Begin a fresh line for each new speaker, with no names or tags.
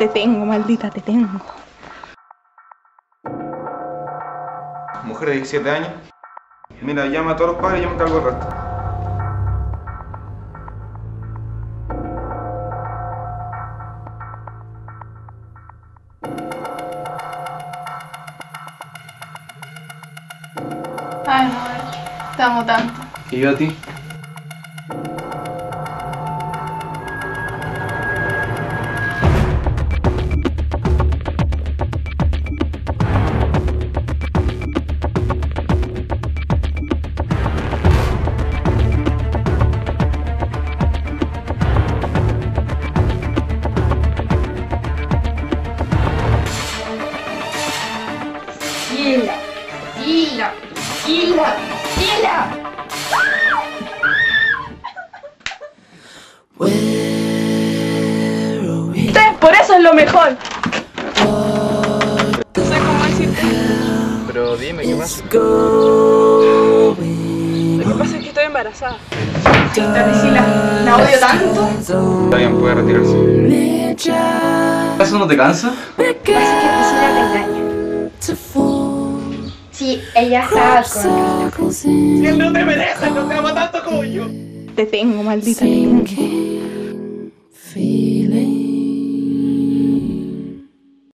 Te tengo, maldita, te tengo.
Mujer de 17 años. Mira, llama a todos los padres y yo me cargo el resto.
Ay, amor, te amo tanto.
¿Y yo a ti?
Hila, hila, hila, hila. Ustedes por eso es lo mejor. No sé cómo decirte.
Pero dime, ¿qué pasa?
Lo que pasa es que estoy embarazada. Sí, Priscila, la odio tanto.
Está bien, puede retirarse. ¿Eso no te cansa?
Pasa que Priscila te engaña. Sí, ella está con
Él no te merece, no te ama tanto como yo. Te tengo, maldita, tengo.